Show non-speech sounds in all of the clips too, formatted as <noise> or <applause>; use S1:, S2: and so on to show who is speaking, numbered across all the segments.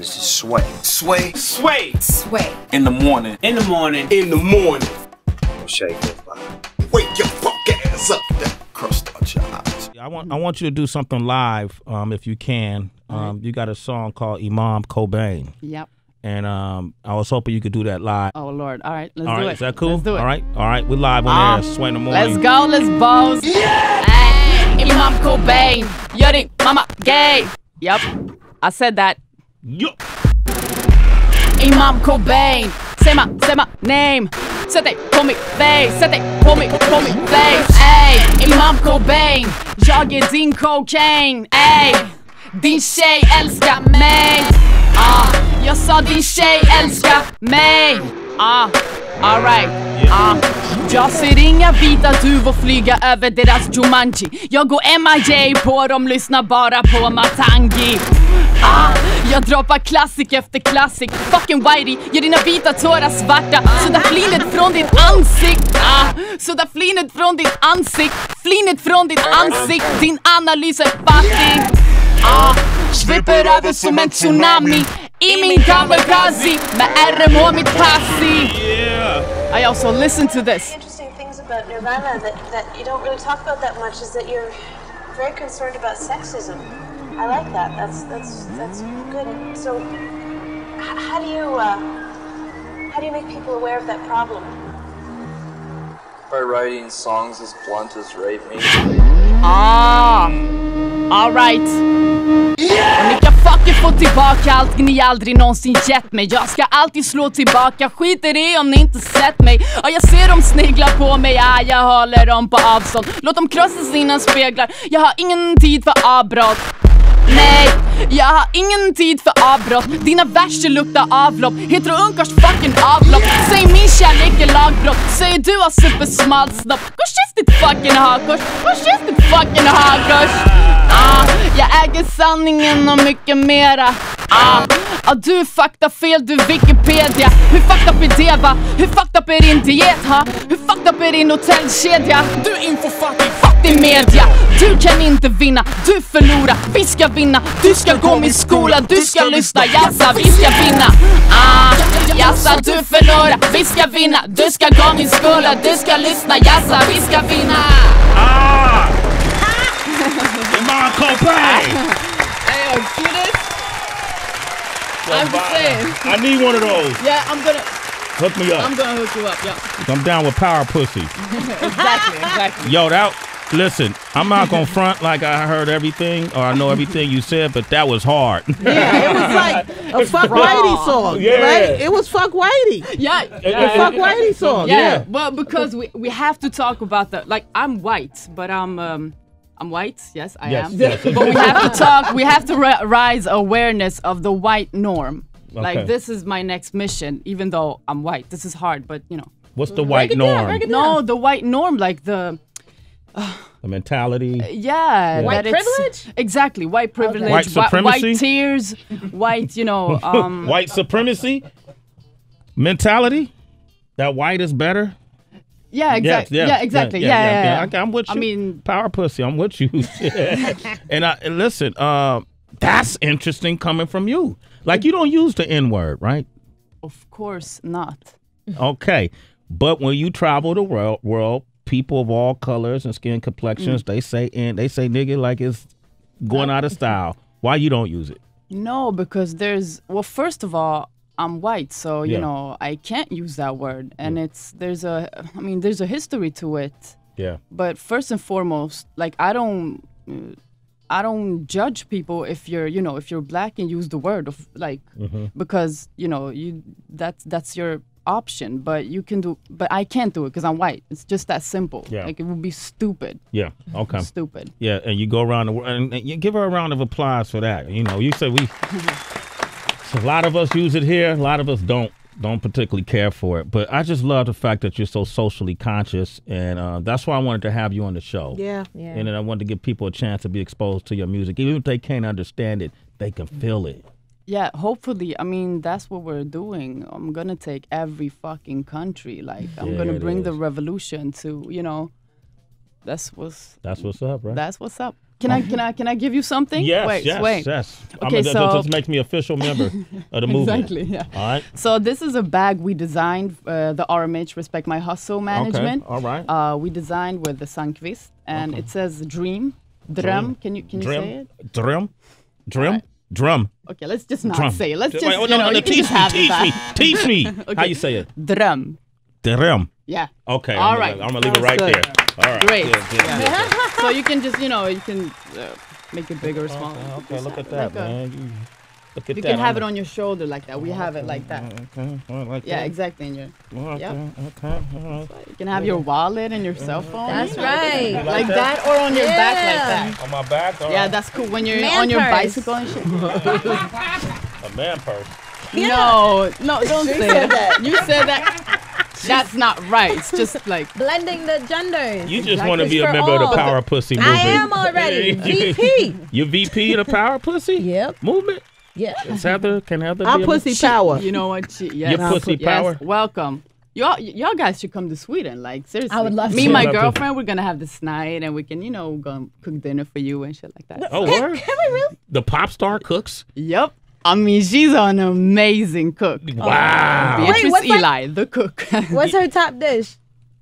S1: This is Sway.
S2: Sway.
S3: Sway.
S4: Sway.
S2: In the morning.
S3: In the morning.
S2: In the morning.
S1: Shake it, body.
S2: Wake your fuck ass up. That crust out your eyes.
S5: I want I want you to do something live, um, if you can. Um, you got a song called Imam Cobain,
S6: Yep.
S5: and um, I was hoping you could do that live.
S6: Oh Lord. All right. Let's
S5: All
S6: do it.
S5: is that cool?
S6: Let's do it.
S5: All right, all right, we're live on
S6: Um,
S5: air. Sway in the morning.
S6: Let's go, let's boast. Hey, Imam Cobain, gör mama mamma gay. Yep, I said that.
S5: Ja!
S6: Imam Cobain, say my, say my name. Sätt dig på mitt face, sätt dig på mitt, på mitt face. Ey, Imam Cobain, jag är din cocaine. Ey, din tjej älskar mig. Ah, jag sa din tjej älskar mig. Ah, alright. Ah. Jag ser inga vita duvor flyga över deras Jumanji. Jag går MIA på dem, lyssnar bara på Matangi. Ah, jag droppar klassik efter klassik. Fucking whitey, gör dina vita tårar svarta. Sudda flinet från ditt ansikt. Ah, Sudda flinet från ditt ansikt. Flinet från ditt ansikt. Din analys är fattig ah, Svepper över som en tsunami. I min kamikaze Med RMH mitt passi. I also listen to this.
S7: About Nirvana that, that you don't really talk about that much is that you're very concerned about sexism. I like that. That's that's that's good. And so, h- how do you uh, how do you make people aware of that problem?
S8: By writing songs as blunt as Rape Me.
S6: Ah, alright. Och ni kan fucking få tillbaka allt ni aldrig någonsin gett mig Jag ska alltid slå tillbaka, skiter i om ni inte sett mig Ja jag ser dem snegla på mig, ja jag håller dem på avstånd Låt dem krossa sina speglar, jag har ingen tid för avbrott Nej, jag har ingen tid för avbrott. Dina verser luktar avlopp. Hetero unkars fucking avlopp? Säg min kärlek är lagbrott Säger du har supersmal snopp. Gå kyss ditt fucking hakkors. Gå kyss ditt fucking hakkors. Ah, Jag äger sanningen och mycket mera. Ah, ah, du fakta fel, du Wikipedia Hur fucked up är det va? Hur fucked up är din diet ha? Hur fucked up är din hotellkedja? Du info fucking fuck din media Du kan inte vinna, du förlorar Vi ska vinna, du ska gå min skola Du ska lyssna, jassa vi ska vinna Ah, jassa du förlorar Vi ska vinna, du ska gå min skola Du ska lyssna, jassa vi ska vinna
S5: Ah!
S6: I'm just saying
S5: I need one of those.
S6: Yeah, I'm gonna,
S5: Hook me up.
S6: I'm gonna hook you up, yeah
S5: I'm down with power pussy. <laughs>
S6: Exactly, exactly
S5: Yo, that listen, I'm not gonna front like I heard everything or I know everything you said, but that was hard.
S9: Yeah, it was <laughs> like a fuck Whitey song.
S5: Yeah.
S9: Right? It was fuck Whitey.
S6: Yeah,
S9: A fuck Whitey song.
S6: yeah,
S5: Yeah.
S6: well, because we, we have to talk about that. Like, I'm white, but I'm um, I'm white. Yes, I
S5: Yes,
S6: am.
S5: yes.
S6: But we have to talk. We have to ri- rise awareness of the white norm.
S5: Okay.
S6: Like, this is my next mission. Even though I'm white, this is hard. But you know,
S5: What's the white norm?
S6: no, the white norm, like the
S5: The mentality.
S6: yeah,
S9: White
S6: that
S9: privilege?
S6: Exactly, white privilege,
S5: White
S6: whi-
S5: supremacy?
S6: white tears, white. You know, <laughs> um,
S5: White supremacy? Mentality? That white is better?
S6: Yeah, exactly,
S5: Yes,
S6: yeah, exactly, yeah, yeah. yeah,
S5: Okay, I'm with you.
S6: I mean,
S5: power pussy. I'm with you. <laughs> <laughs> and I and listen, uh, that's interesting coming from you. Like you don't use the N word, right?
S6: of course not.
S5: Okay, but when you travel the world, world, people of all colors and skin complexions, they say and they say nigga like it's going out of style. Why you don't use it?
S6: No, because there's well, first of all, I'm white, so you
S5: Yeah.
S6: know I can't use that word, and it's there's a I mean there's a history to it.
S5: Yeah.
S6: But first and foremost, like I don't. I don't judge people if you're, you know, if you're black and use the word of like,
S5: Mm-hmm.
S6: because you know you that's that's your option. But you can do, but I can't do it because I'm white. It's just that simple.
S5: Yeah.
S6: Like it would be stupid,
S5: Yeah. Okay.
S6: stupid.
S5: Yeah, and you go around the world, and, and you give her a round of applause for that. You know, you say we. <laughs> so a lot of us use it here. A lot of us don't don't particularly care for it. But I just love the fact that you're so socially conscious, and uh, that's why I wanted to have you on the show.
S9: Yeah, yeah.
S5: And then I wanted to give people a chance to be exposed to your music, even if they can't understand it, they can feel it.
S6: Yeah, hopefully. I mean, that's what we're doing. I'm gonna take every fucking country. Like, I'm
S5: Yeah,
S6: gonna
S5: it
S6: bring the revolution to, you know, that's what's
S5: That's what's up, right?
S6: that's what's up. Can I can I can I give you something?
S5: Yes,
S6: wait,
S5: yes,
S6: wait.
S5: yes.
S6: Okay,
S5: that,
S6: so-
S5: that just makes me official member of <laughs> the movement.
S6: Exactly. Yeah.
S5: All right.
S6: So this is a bag we designed. Uh, the RMH Respect My Hustle management.
S5: all right.
S6: Uh, we designed with the Sandqvist, and it says dream, drum. Can you can you say it?
S5: drum, drum, drum,
S6: Okay, let's just not
S5: drum.
S6: say it. Let's just
S5: wait,
S6: you
S5: no,
S6: know
S5: no,
S6: you
S5: teach me, teach me, teach <laughs> me. How you say it?
S6: Drum.
S5: Drum.
S6: Yeah.
S5: Okay.
S6: All
S5: I'm
S6: right.
S5: Gonna, I'm gonna leave it right
S9: good.
S5: there. All right.
S6: Great.
S5: Good, good, good, good.
S6: so you can just you know you can uh, make it bigger or smaller.
S5: Okay, look at that,
S6: a-
S5: man. You, look at
S6: You
S5: that.
S6: can have it
S5: I'm-
S6: on your shoulder like that. We have it like that.
S5: Okay, all right, like
S6: Yeah,
S5: that.
S6: exactly. In your,
S5: Okay,
S6: Yep.
S5: okay, all right.
S6: you can have your wallet and your cell phone.
S3: That's
S6: you know,
S3: right.
S6: Like that or on your back like
S3: Yeah.
S6: that.
S5: On my back. All
S6: Yeah,
S5: right.
S6: that's cool. When you're
S3: Man
S6: on your bicycle and shit. <laughs>
S5: a man <laughs> purse.
S6: No, no, don't say that. You said that. <laughs> That's not right. It's just like
S3: Blending the genders.
S5: You just want to be a
S3: for
S5: member of the Power Pussy movement.
S3: I am already. VP.
S5: You VP of the Power Pussy
S3: Yep.
S5: movement?
S3: Yeah.
S5: Is Heather, can Heather
S9: Our
S5: be a-
S9: pussy power.
S6: you know what? She, yes,
S5: Your pussy
S6: yes,
S5: power?
S6: Welcome. Y'all, y'all guys should come to Sweden. Like seriously,
S3: I would love
S6: Me
S3: to.
S6: and my
S5: Love to.
S6: girlfriend, we're gonna have this night, and we can, you know, go cook dinner for you and shit like that.
S5: Oh,
S3: Can, can we really?
S5: The pop star cooks?
S6: Yep. I mean, she's an amazing cook.
S5: Wow.
S6: Beatrice
S3: Wait, what's that-
S6: Eli, the cook. <laughs>
S3: What's her top dish?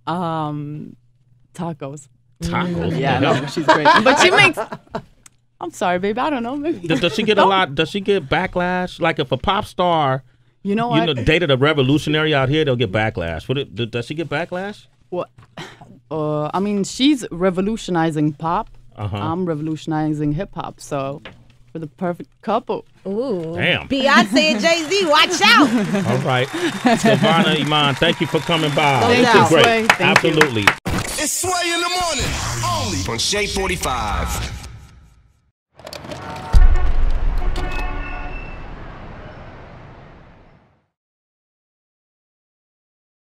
S6: um, tacos.
S5: Tacos.
S6: Yeah, no, she's great. But she <laughs> makes. I'm sorry, babe. I don't know. Maybe.
S5: Does, does she get a lot? Does she get backlash? Like if a pop star,
S6: You know
S5: you
S6: what?
S5: know, dated a revolutionary out here, they'll get backlash. Would it? Does she get backlash?
S6: What? <sighs> Uh, I mean, she's revolutionizing pop.
S5: Uh-huh.
S6: I'm revolutionizing hip hop. So, for the perfect couple.
S3: Ooh.
S5: Damn.
S3: Beyonce and Jay Z, watch out. <laughs>
S5: All right, Silvana Imam, thank you for coming by.
S9: No
S5: This
S9: doubt.
S5: is great.
S6: Sway, thank you.
S5: Absolutely.
S2: It's Sway in the morning. Only on Shade 45.